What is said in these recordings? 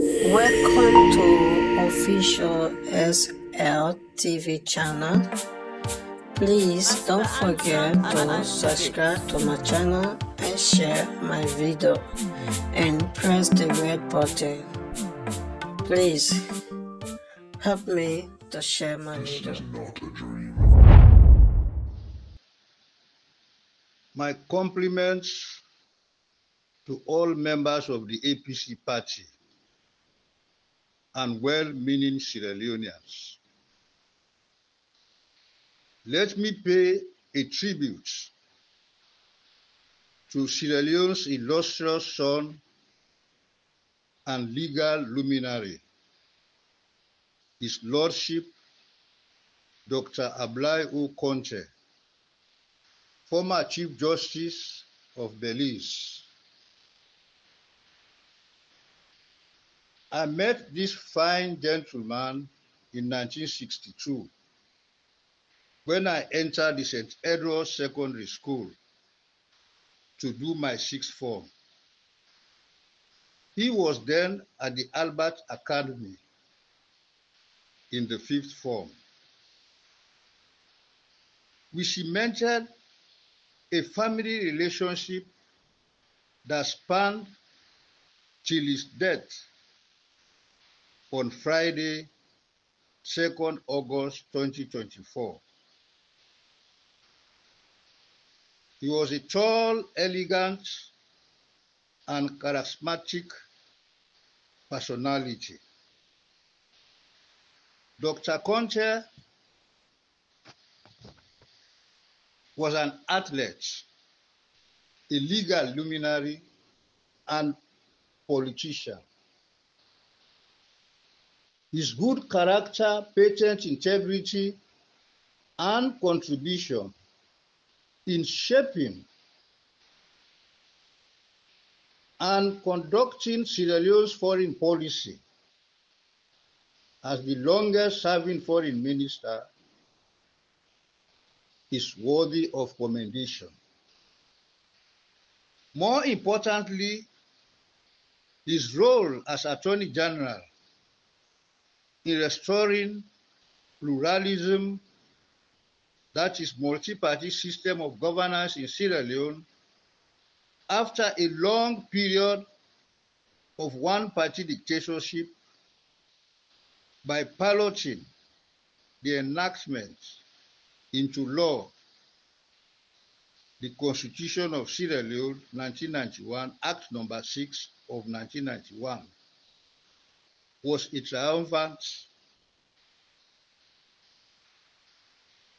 Welcome to official SL TV channel. Please don't forget to subscribe to my channel and share my video and press the red button. Please help me to share my video. My compliments to all members of the APC party and well-meaning Sierra Leoneans. Let me pay a tribute to Sierra Leone's illustrious son and legal luminary, His Lordship Dr. Ablai O. Conteh, former Chief Justice of Belize. I met this fine gentleman in 1962 when I entered the St. Edward's Secondary School to do my sixth form. He was then at the Albert Academy in the fifth form. We cemented a family relationship that spanned till his death on Friday, 2nd August 2024. He was a tall, elegant, and charismatic personality. Dr. Conteh was an athlete, a legal luminary, and politician. His good character, patent integrity, and contribution in shaping and conducting Sierra Leone's foreign policy as the longest serving foreign minister is worthy of commendation. More importantly, his role as Attorney General in restoring pluralism, that is multi-party system of governance in Sierra Leone, after a long period of one-party dictatorship by piloting the enactment into law the Constitution of Sierra Leone 1991, Act number 6 of 1991 was a triumphant,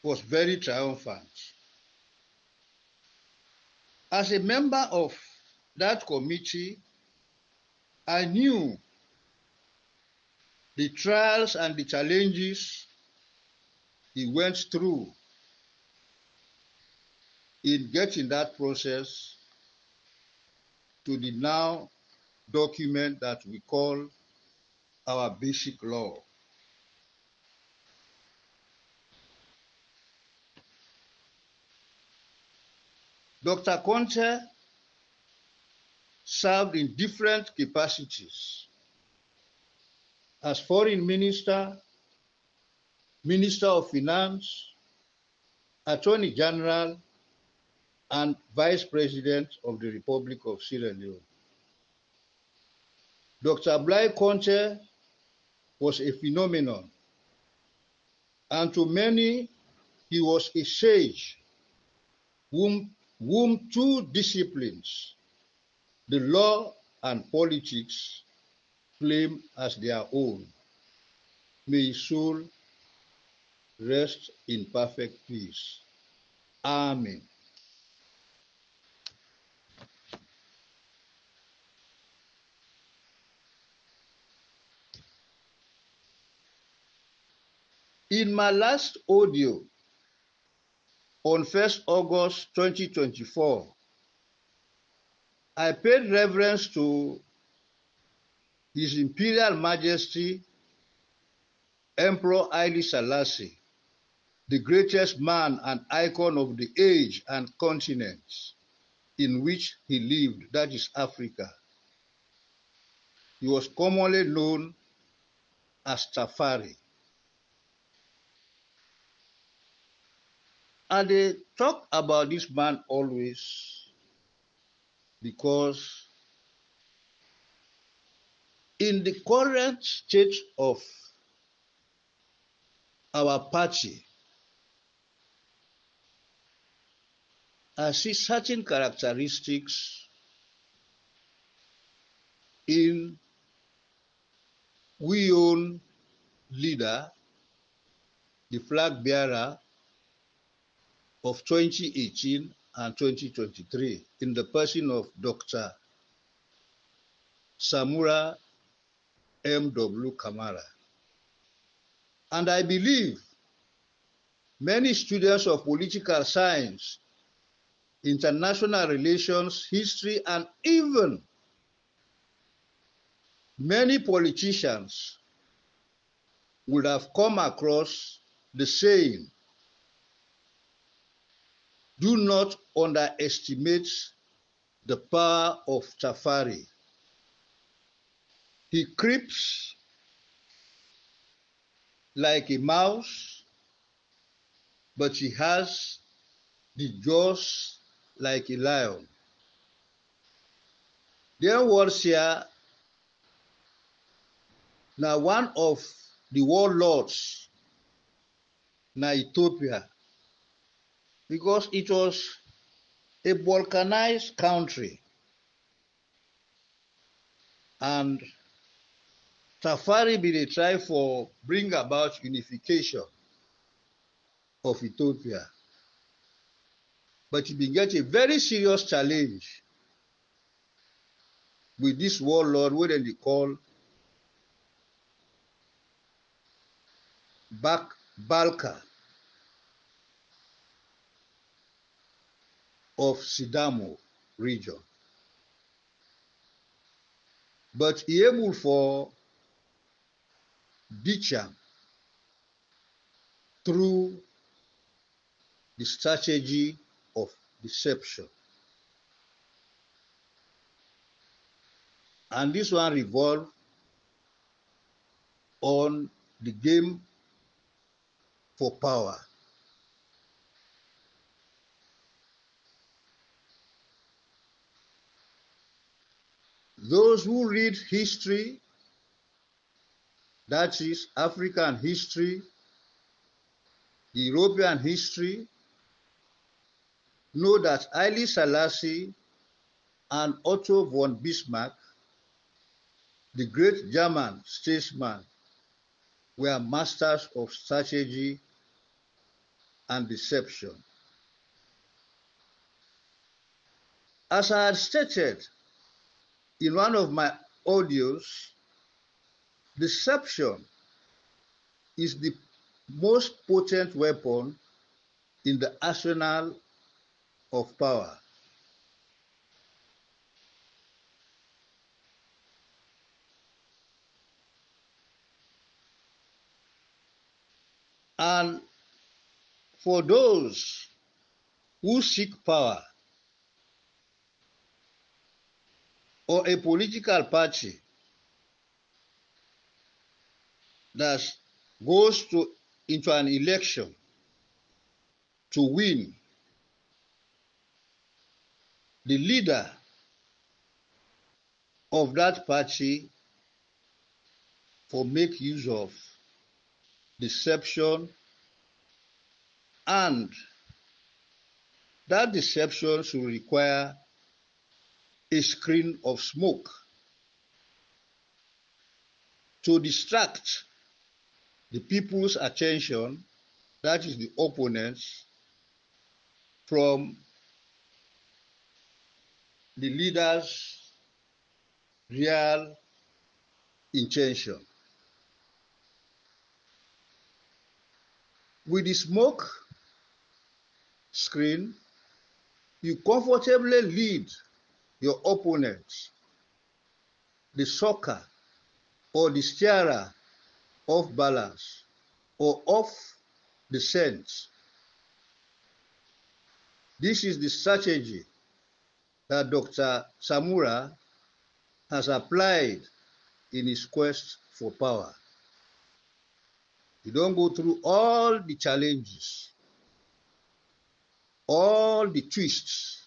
was very triumphant. As a member of that committee, I knew the trials and the challenges he went through in getting that process to the now document that we call our basic law. Dr. Conteh served in different capacities as foreign minister, minister of finance, attorney general, and vice president of the Republic of Sierra Leone. Dr. Blai Conteh was a phenomenon, and to many, he was a sage whom, whom two disciplines, the law and politics, claim as their own. May his soul rest in perfect peace. Amen. In my last audio on 1st August 2024, I paid reverence to His Imperial Majesty Emperor Haile Selassie, the greatest man and icon of the age and continents in which he lived, that is Africa. He was commonly known as Tafari. And they talk about this man always because in the current state of our party, I see certain characteristics in we own leader, the flag bearer of 2018 and 2023 in the person of Dr. Samura M.W. Kamara. And I believe many students of political science, international relations, history, and even many politicians would have come across the saying do not underestimate the power of Tafari. He creeps like a mouse, but he has the jaws like a lion. There was here now one of the warlords na Ethiopia because it was a balkanized country. And Tafari be dey try for bring about unification of Ethiopia. But he get a very serious challenge with this warlord dem dey call Bak Balka of Sidamo region. But he able for beat through the strategy of deception. And this one revolved on the game for power. Those who read history, that is African history, European history, know that Haile Selassie and Otto von Bismarck, the great German statesman, were masters of strategy and deception. As I had stated in one of my audios, deception is the most potent weapon in the arsenal of power. And for those who seek power or a political party that goes to into an election to win the leader of that party for make use of deception and that deception should require a screen of smoke to distract the people's attention, that is the opponents, from the leader's real intention. With the smoke screen, you comfortably lead your opponent, the sucker or the steerer of balance or off the scent. This is the strategy that Dr. Samura has applied in his quest for power. You don't go through all the challenges, all the twists,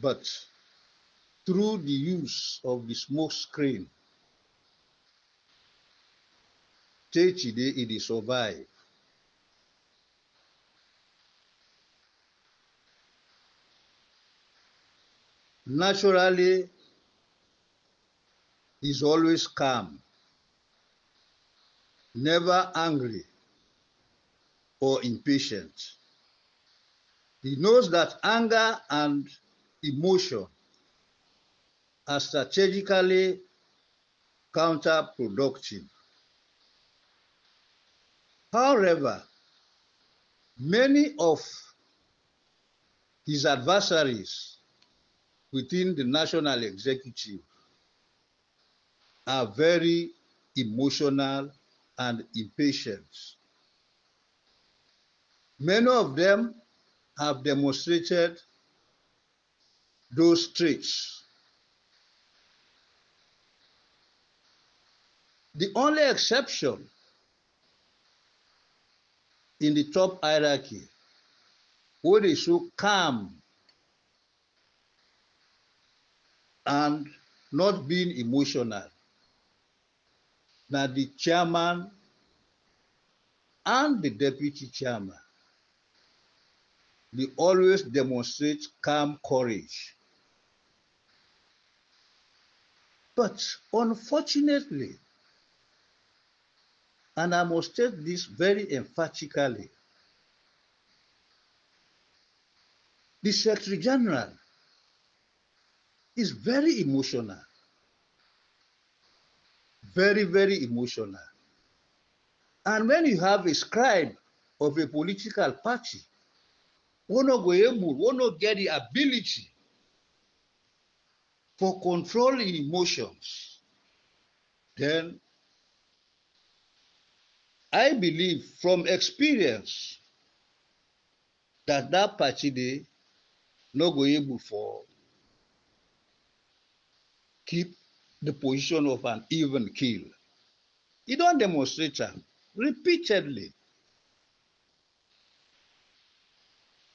but through the use of the smoke screen, Techide, it survive. Naturally, he's always calm, never angry or impatient. He knows that anger and emotion are strategically counterproductive. However, many of his adversaries within the national executive are very emotional and impatient. Many of them have demonstrated those traits. The only exception in the top hierarchy where they show calm and not being emotional na the chairman and the deputy chairman they always demonstrate calm courage but unfortunately and i must state this very emphatically the secretary general is very emotional. Very, very emotional. And when you have a scribe of a political party, one one not get the ability for controlling emotions, then I believe from experience that that party no go able for keep the position of an even kill. He don't demonstrate that repeatedly.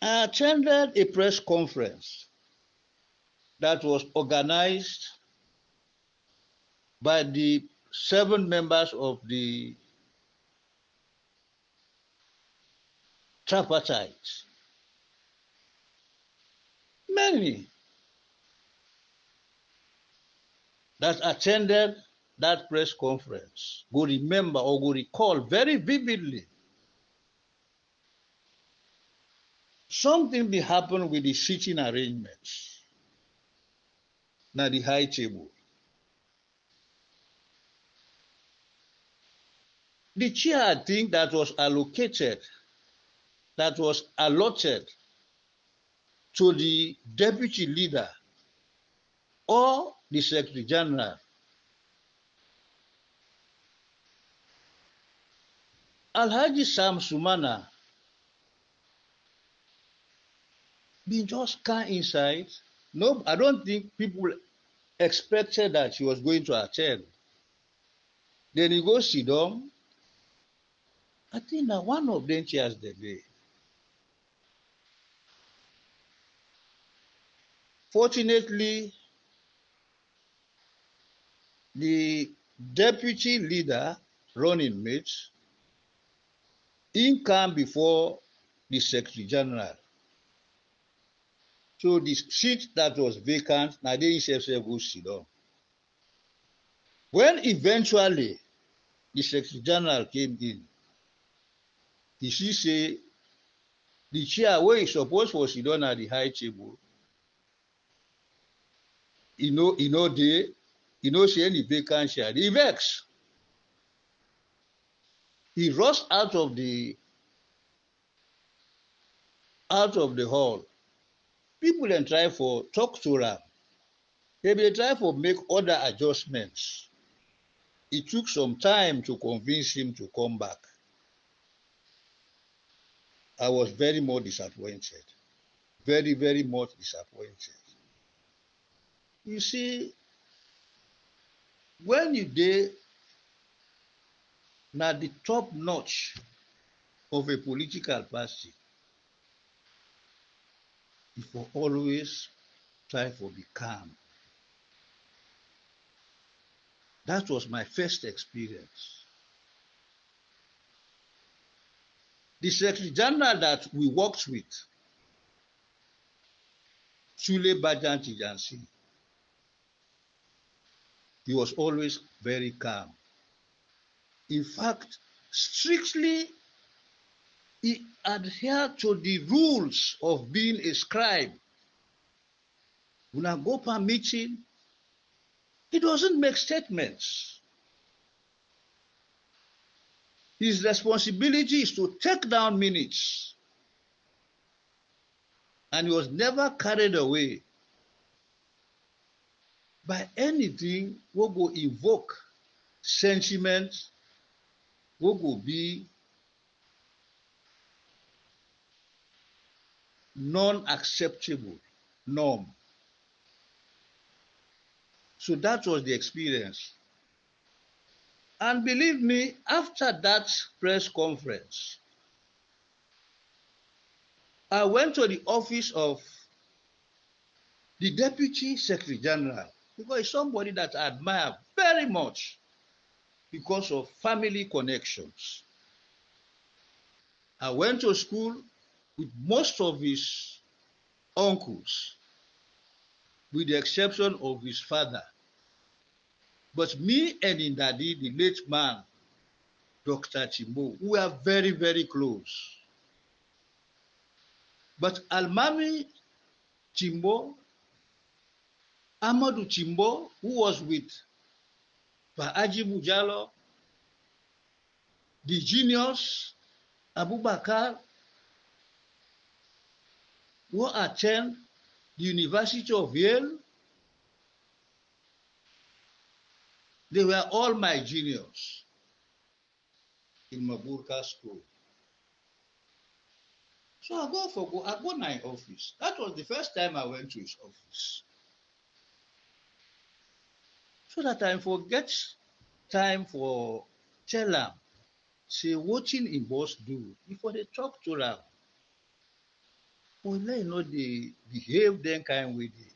I attended a press conference that was organized by the seven members of the tripartite. Many that attended that press conference go remember or go recall very vividly something be happen with the seating arrangements na the high table the chair i think that was allocated that was allotted to the deputy leader or the Secretary General. Alhaji Sam Sumana been just come inside. No, I don't think people expected that she was going to attend. Then he goes sit down. I think that one of them chairs the day. Fortunately, the deputy leader running mate in come before the secretary general so the seat that was vacant na dey himself sef go sit down. When eventually the secretary general came in he see say the chair wey he suppose for sit down at the high table e no e no dey e no see any vacant chair. E vex. He rush out of the out of the hall people dem try for talk to am dem dey try for make other adjustments. It took some time to convince him to come back. I was very much disappointed. Very very much disappointed. You see when you dey na the top notch of a political party for always try for be calm that was my first experience the secretary general that we worked with Sule Bajan Tijansi he was always very calm. In fact, strictly he adhered to the rules of being a scribe. When I go per meeting, he doesn't make statements. His responsibility is to take down minutes. And he was never carried away by anything wey go evoke sentiment wey go be non-acceptable norm. So that was the experience. And believe me, after that press conference, I went to the office of the Deputy Secretary General because he's somebody that I admire very much because of family connections. I went to school with most of his uncles, with the exception of his father. But me and Indadi, the late man, Dr. Chimbo, we are very, very close. But Almami Chimbo Amadou Chimbo, who was with Baaji Bujalo, the genius Abubakar, who attend the University of Yale. They were all my juniors in Maburka school. So I go for go, I go my office. That was the first time I went to his office. so that I forget time for tell am say wetin im boss do before they talk to am but let e no dey behave dem kind way dey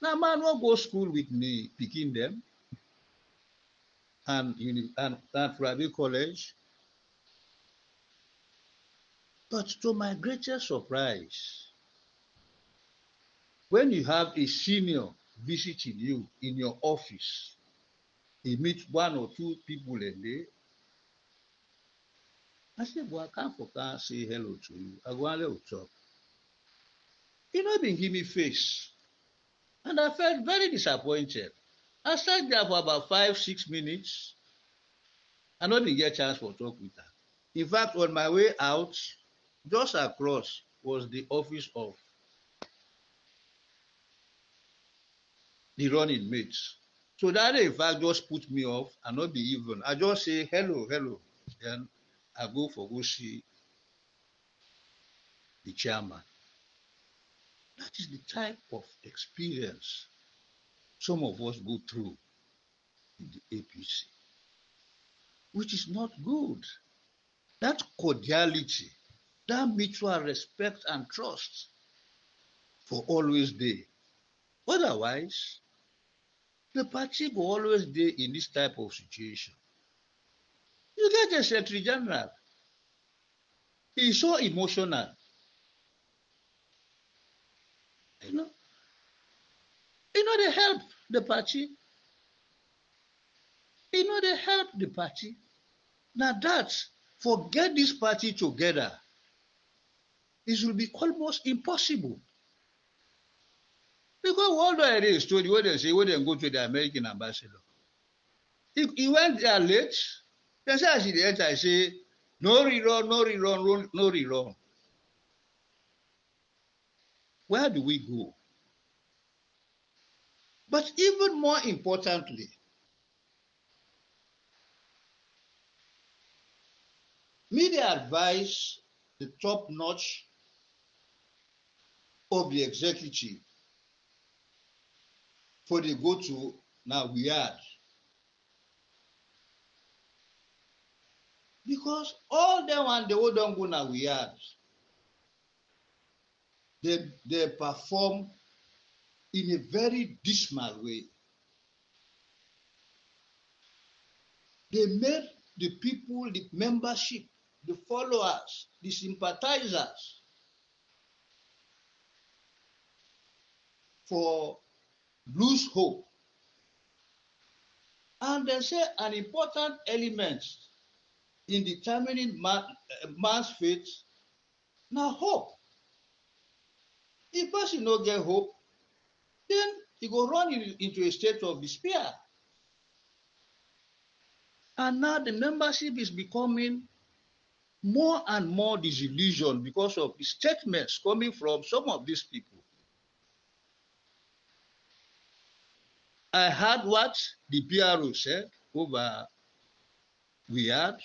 na man wan go school with me pikin dem and and and private college but to my greatest surprise when you have a senior visiting you in your office, he meets one or two people a day. I said, Well, I can't for can say hello to you. I go and talk. He not been give me face. And I felt very disappointed. I sat there for about five, six minutes. I not didn't get chance for talk with her. In fact, on my way out, just across was the office of the running mates. So that in fact just put me off and not be even. I just say hello, hello. Then I go for go see the chairman. That is the type of experience some of us go through in the APC, which is not good. That cordiality, that mutual respect and trust for always there. Otherwise, the party will always be in this type of situation. You get a secretary general. He's so emotional. You know, you know they help the party. You know they help the party. Now that forget this party together, it will be almost impossible. Because all the idea story wey dem say wey dem go to the American ambassador. He, he went there late. He dey enter, he say, no rerun, no rerun, no rerun. Where do we go? But even more importantly, media advise the top notch of the executive for they go to na weird. Because all them and the wey don go na weird. They, they perform in a very dismal way. They made the people, the membership, the followers, the sympathizers for lose hope. And they say an important element in determining man, uh, man's fate now hope. If person no get hope, then he go run in, into a state of despair. And now the membership is becoming more and more disillusioned because of the statements coming from some of these people. I heard what the PRO said over we had.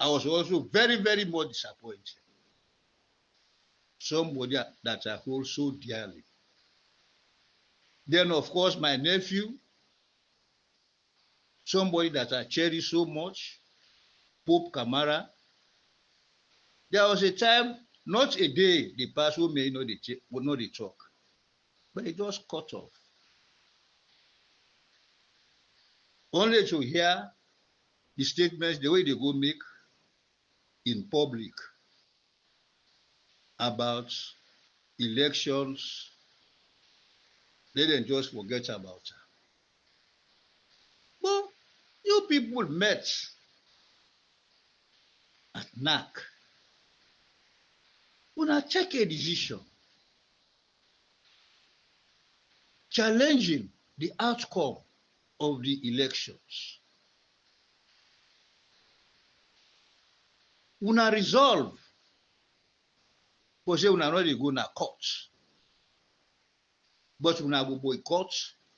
I was also very, very much disappointed. Somebody that I hold so dearly. Then, of course, my nephew, somebody that I cherish so much, Pope Kamara. There was a time, not a day, the pastor may know the would know the talk, but it just cut off. Only to hear the statements, the way they go make in public about elections, they didn't just forget about her. But you people met at NAC. Una take a decision challenging the outcome of the elections. Una resolve say una no dey go na court but una go boycott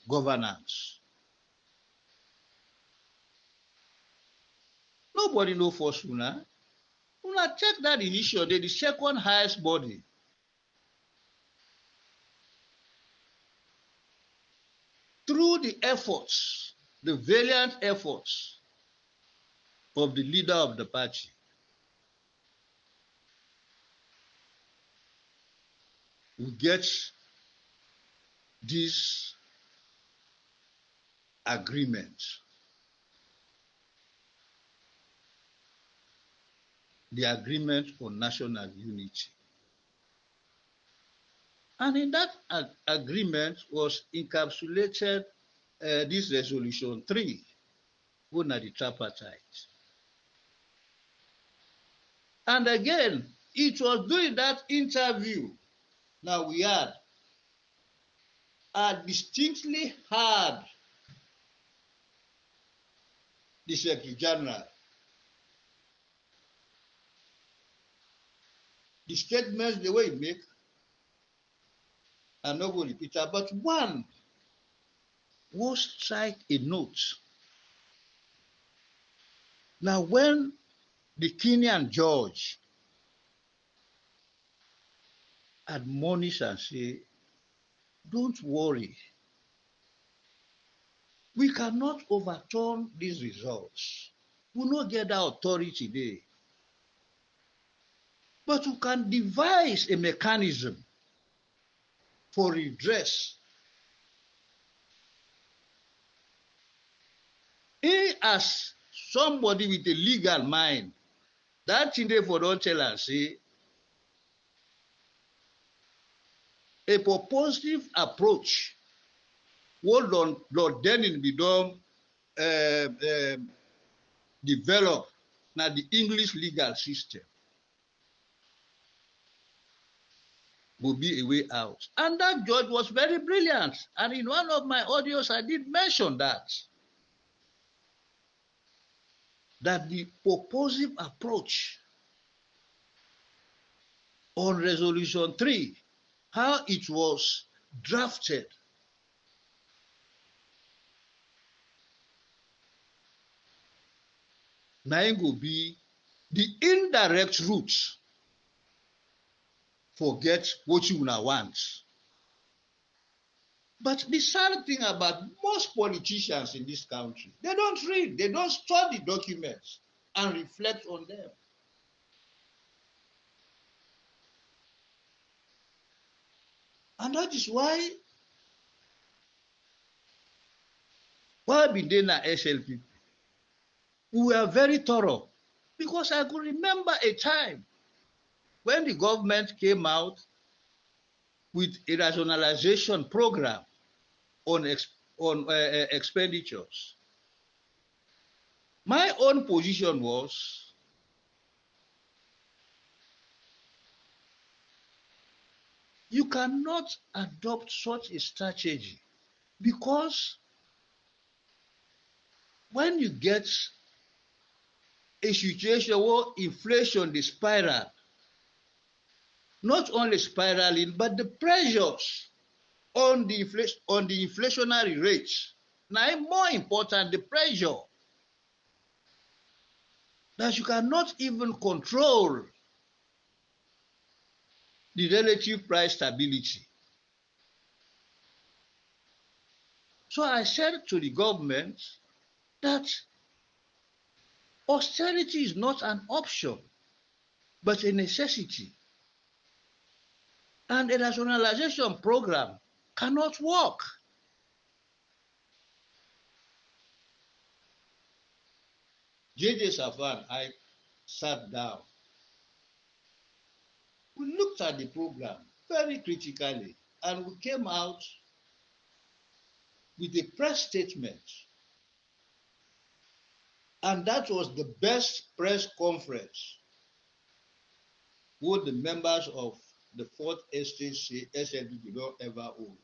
governance. Nobody no force una. Una check that they the second highest body. Through the efforts, the valiant efforts of the leader of the party, we get this agreement. The agreement on national unity. And in that ag agreement was encapsulated uh, this resolution three, at the tripartite. And again, it was during that interview now we had I distinctly heard the Secretary General. The statements, the way he make, I'm not going to repeat but one was strike a note. Now, when the Kenyan judge admonish and say, don't worry. We cannot overturn these results. We not get that authority there. But we can devise a mechanism for redress. He, as somebody with a legal mind, that thing there for don't tell and say, a purposive approach what Lord, Lord Denning be done uh, um, develop now the English legal system will be a way out. And that judge was very brilliant. And in one of my audios, I did mention that. That the purposive approach on resolution three how it was drafted. Now will be the indirect route for get what you now want. But the sad thing about most politicians in this country, they don't read, they don't study documents and reflect on them. And that is why why be there na SLP? We were very thorough because I could remember a time when the government came out with a rationalization program on, ex, on uh, uh, expenditures. My own position was you cannot adopt such a strategy because when you get a situation where inflation is spiral, not only spiraling, but the pressures on the on the inflationary rates. Now, more important, the pressure that you cannot even control the relative price stability. So I said to the government that austerity is not an option, but a necessity. And a rationalization program cannot work. J.J. Safwan, I sat down. We looked at the program very critically and we came out with a press statement. And that was the best press conference with the members of the fourth estate SND did not ever hold.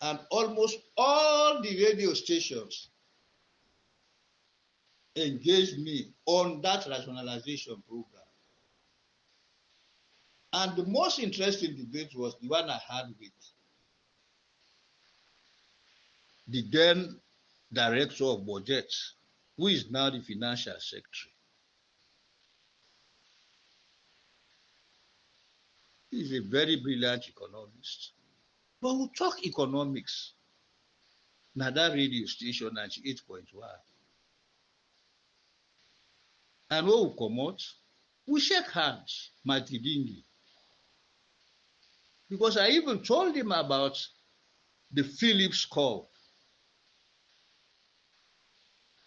And almost all the radio stations engaged me on that rationalization program. And the most interesting debate was the one I had with the then director of budgets, who is now the financial secretary. He's a very brilliant economist. But we talk economics. Now that radio station 98.1. And when we come out, we shake hands, Matidingi. Because I even told him about the Phillips curve.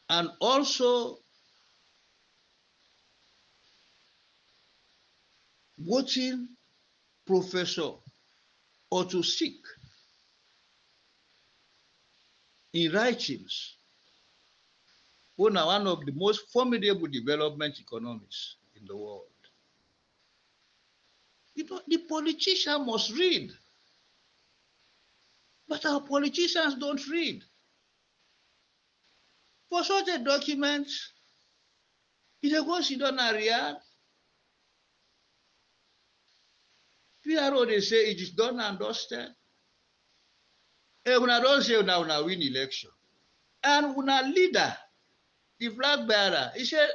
And also watching Professor Otto Sick in writings, one of the most formidable development economists in the world. You know, the politician must read. But our politicians don't read. For such a document, it goes sit on a PRO they say it is done and dusted. And eh, don't say una una win election. And una leader, the flag bearer, he said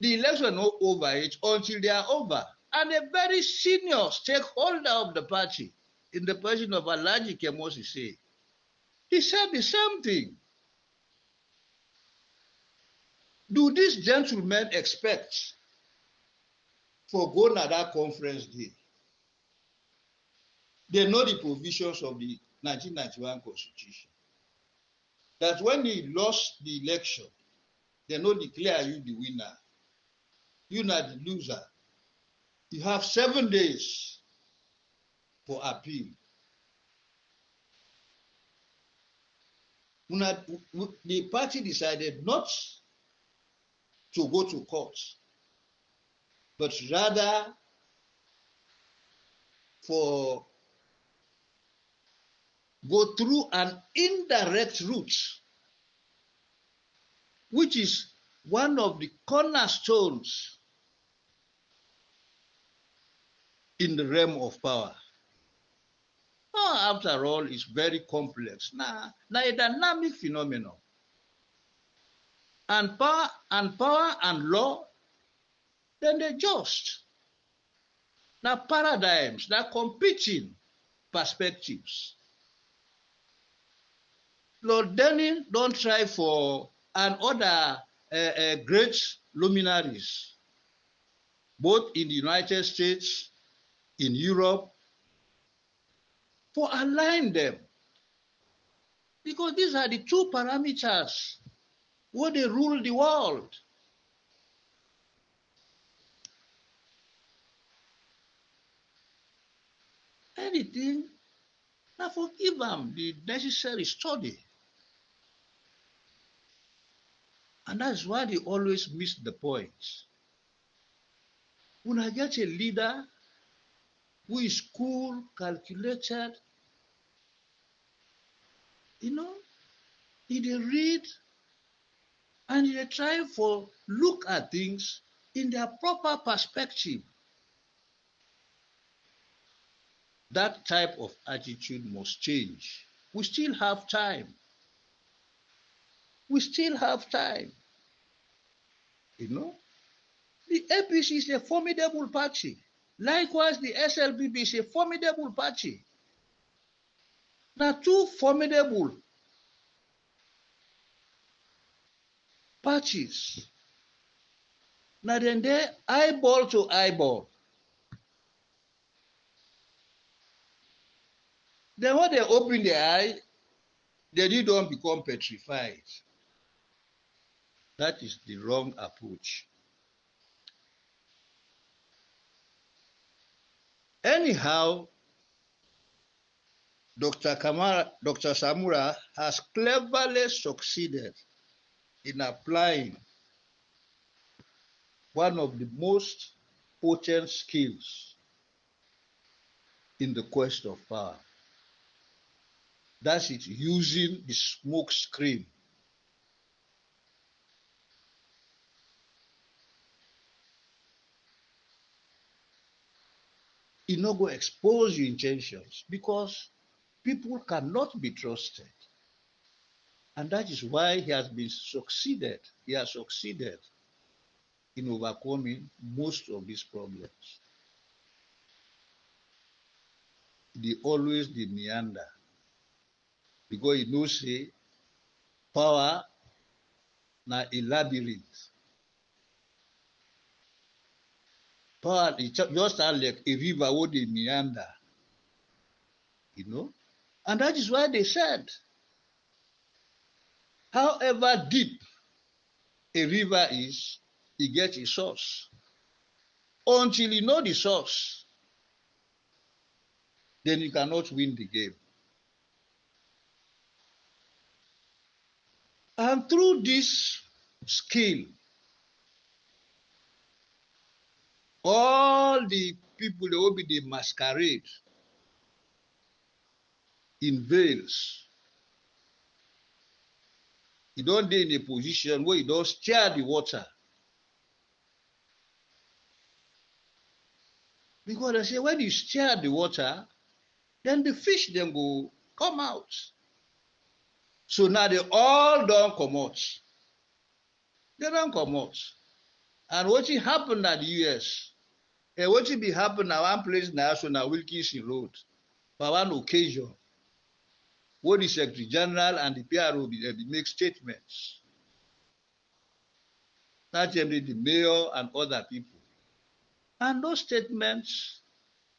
the election not over it until they are over. And a very senior stakeholder of the party in the person of Alaji Kemosi say, he said the same thing. Do these gentlemen expect for going at that conference day they know the provisions of the 1991 Constitution. That when he lost the election, they not declare you the winner. You not the loser. You have seven days for appeal. The party decided not to go to court, but rather for go through an indirect route, which is one of the cornerstones in the realm of power. Oh, after all, it's very complex. Now, now a dynamic phenomenon. And power and power and law, then they just. Now paradigms, now competing perspectives. Lord Denning don't try for and other uh, uh, great luminaries, both in the United States, in Europe, for align them. Because these are the two parameters where they rule the world. Anything, now forgive them the necessary study. And that's why they always miss the point. When I get a leader who is cool, calculated, you know, he they read and they try for look at things in their proper perspective. That type of attitude must change. We still have time. We still have time. You know? The APC is a formidable party. Likewise, the SLPP is a formidable party. Now, two formidable parties. Now, then they eyeball to eyeball. Then when they open their eye, they don't become petrified. That is the wrong approach. Anyhow, Dr. Kamara, Dr. Samura has cleverly succeeded in applying one of the most potent skills in the quest of power. That's it, using the smoke screen. It not go expose your intentions because people cannot be trusted. And that is why he has been succeeded. He has succeeded in overcoming most of these problems. They always the meander. Because he knows say power na a labyrinth. Is just like a river where they meander. You know? And that is why they said However deep a river is, it gets a source. Until you know the source, then you cannot win the game. And through this skill, all the people that will be the masquerade in veils you don't be in a position where you don't stir the water. Because I say when you stir the water, then the fish then go come out. So now they all don't come out. They don't come out. And what happened at the US, and what be happen at one place now, so now Wilkinson Road, for one occasion, what the Secretary General and the PRO be, uh, make statements. Not only the mayor and other people. And those statements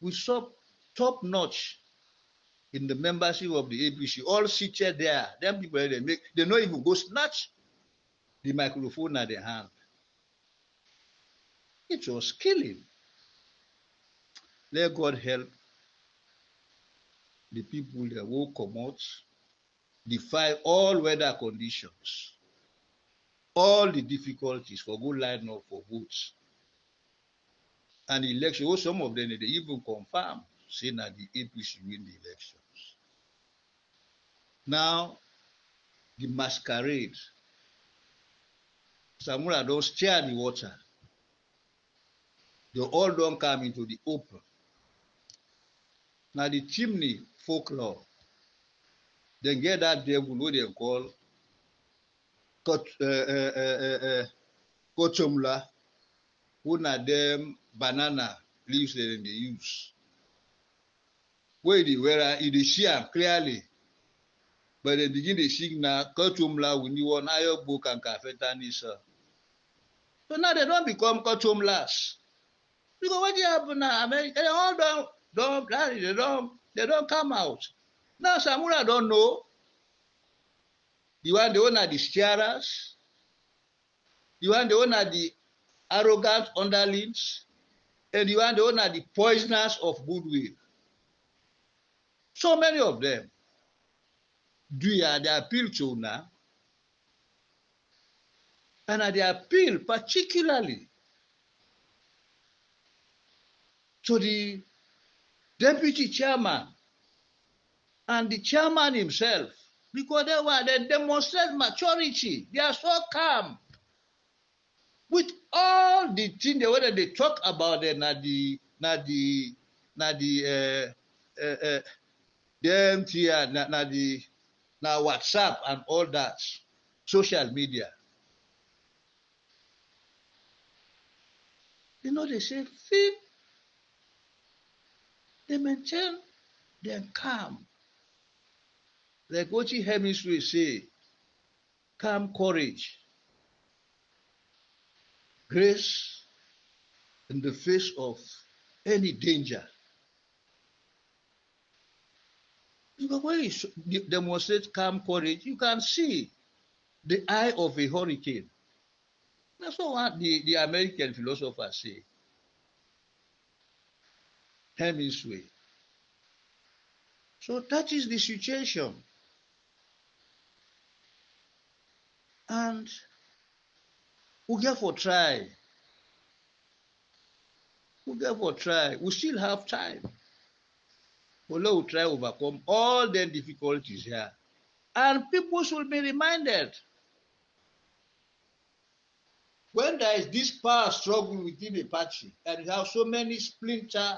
we saw top notch in the membership of the APC, all seated there. Them people they make they don't even go snatch the microphone at their hand. It was killing. Let God help the people that will come out, defy all weather conditions, all the difficulties for good line up for votes. And election, oh, some of them they even confirm saying that the APC win the elections. Now, the masquerade. Samura don't stir the water. They all don't come into the open. Now the chimney folklore. Then get that devil who they call kot, uh, uh, uh, uh, kochomla, who na them banana leaves that they use. Where the where you see clearly But they begin to sing now, Kotumla, we knew one Ayo book and Kafetanisa. So now they don't become Kotumlas. Because what happened now, America, they all don't, don't, they don't, they don't come out. Now Samura don't know. You want the owner the steerers. You want the owner the arrogant underlings. And you want the owner the poisoners of goodwill. So many of them do ya the appeal to now. And they appeal particularly to the deputy chairman and the chairman himself because they were they demonstrate maturity. They are so calm. With all the things they whether they talk about the na the na the na the uh, uh, uh, the MTR na, na the na WhatsApp and all that social media. You know they say fit. They maintain their calm. Like what you hemisphere say, calm courage, grace in the face of any danger. Because when you demonstrate calm courage, you can see the eye of a hurricane. That's what the, the American philosophers say. Hemisphere. So that is the situation. And we therefore try. We therefore try. We still have time. Although we try to overcome all the difficulties here. And people should be reminded when there is this power struggle within a party and you have so many splinter,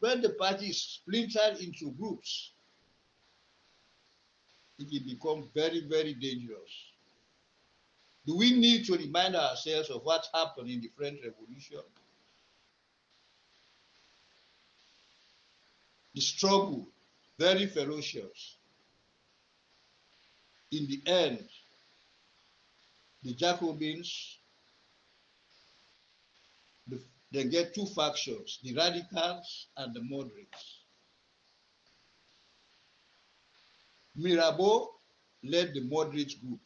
when the party is splintered into groups, it will become very, very dangerous. Do we need to remind ourselves of what happened in the French Revolution? The struggle, very ferocious. In the end, the Jacobins, they get two factions, the radicals and the moderates. Mirabeau led the moderate group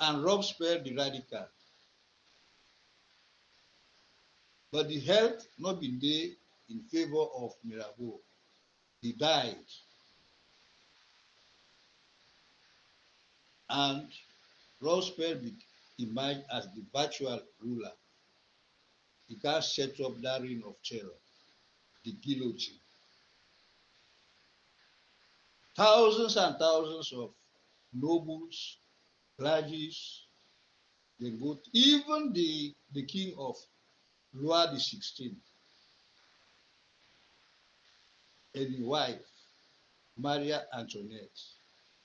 and Robespierre the radical. But the health not been there in favor of Mirabeau. He died. And Robespierre emerged as the virtual ruler. He can set up that reign of terror, the guillotine. Thousands and thousands of nobles, clergies, they go even the, the king of Louis the Sixteenth and his wife, Maria Antoinette,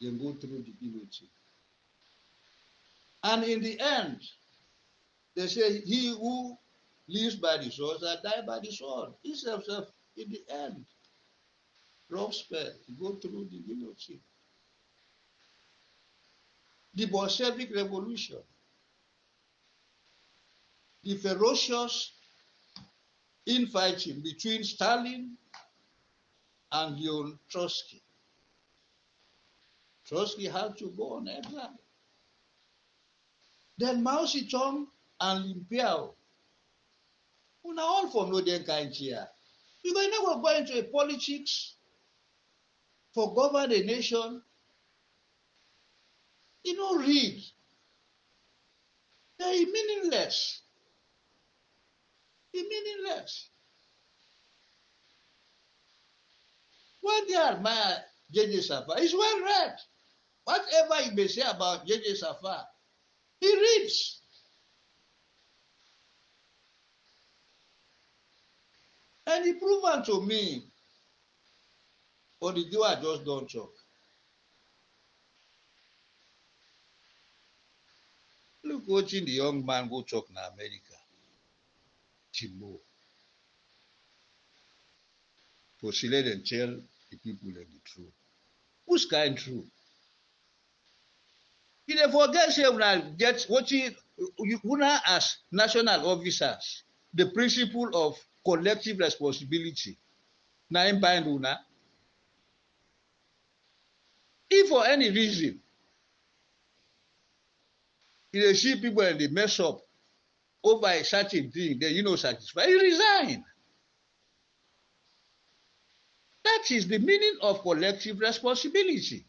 they go through the guillotine. And in the end, they say, He who lives by the sword shall die by the sword. He himself, in the end, Robespierre, go through the guillotine the Bolshevik Revolution, the ferocious infighting between Stalin and Leon Trotsky. Trotsky had to go on exile. Then Mao Zedong and Lin Biao, who are all from Northern Nigeria. You can never go into a politics for govern a nation you know, read. They're meaningless. They're meaningless. What they admire J.J. Saffa is well read. Whatever you may say about J.J. Saffa, he reads. And he proven to me, on the day I just don't talk. Look watching the young man go talk in America. Timbo. Postulate and tell the people the truth. Who's kind true? You dey forget say una get wetin una as national officers the principle of collective responsibility na im bind una. If for any reason you dey see people and dey mess up over a certain thing, then you no satisfy, you resign. That is the meaning of collective responsibility.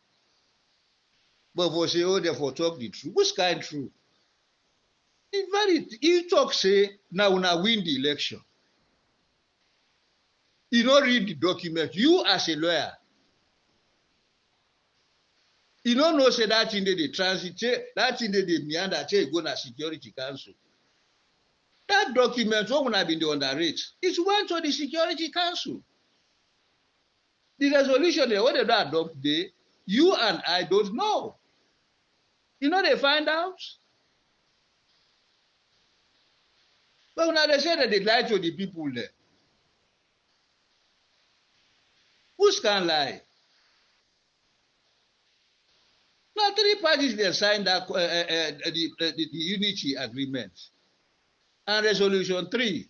But for say, oh, therefore talk the truth. Which kind truth? In very, you talk say, now una win the election. You don't read the document. You as a lawyer, you don't know say that thing dey transit, that thing dey meander, say go na security council. That document, would have been the underrate, it went to the Security Council. The resolution, what they don't adopt, they, you and I don't know. You know, they find out. But now they say that they lie to the people there. Who's can lie? Now, three parties they signed that, uh, uh, uh, the, the, the unity agreement and resolution three.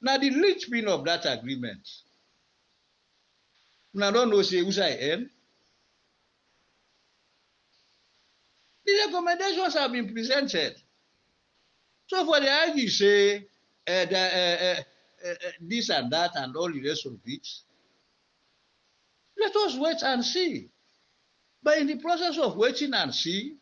Now, the linchpin of that agreement. Now, don't know say who's I am. The recommendations have been presented. So for the argue say uh, the, uh, uh, this and that and all the rest of it, let us wait and see. But in the process of waiting and see,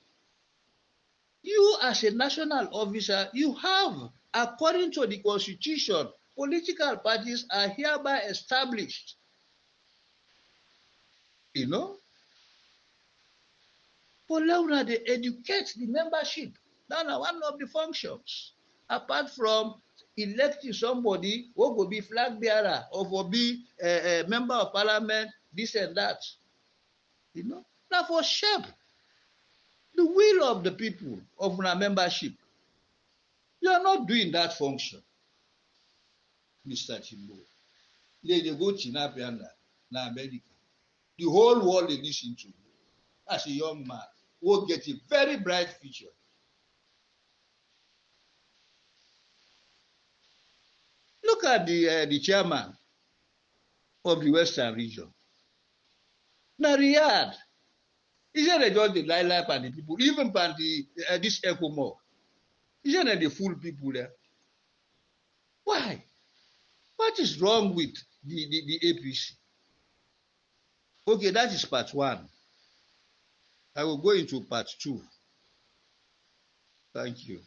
you as a national officer, you have, according to the constitution, political parties are hereby established. You know? For Laura, they educate the membership. That's one of the functions. Apart from electing somebody who will be flag bearer or will be a, a member of parliament, this and that. You know? Now for shape the will of the people of our membership. You are not doing that function, Mr. Chimbo. They, they go to Napianda, na America. The whole world they listen to you as a young man will get a very bright future. Look at the uh, the chairman of the Western region. Now Riyadh, isn't it just the and the people, even the uh, this ECOMOG? Isn't it the fool people there? Why? What is wrong with the, the, the APC? Okay, that is part one. I will go into part two. Thank you.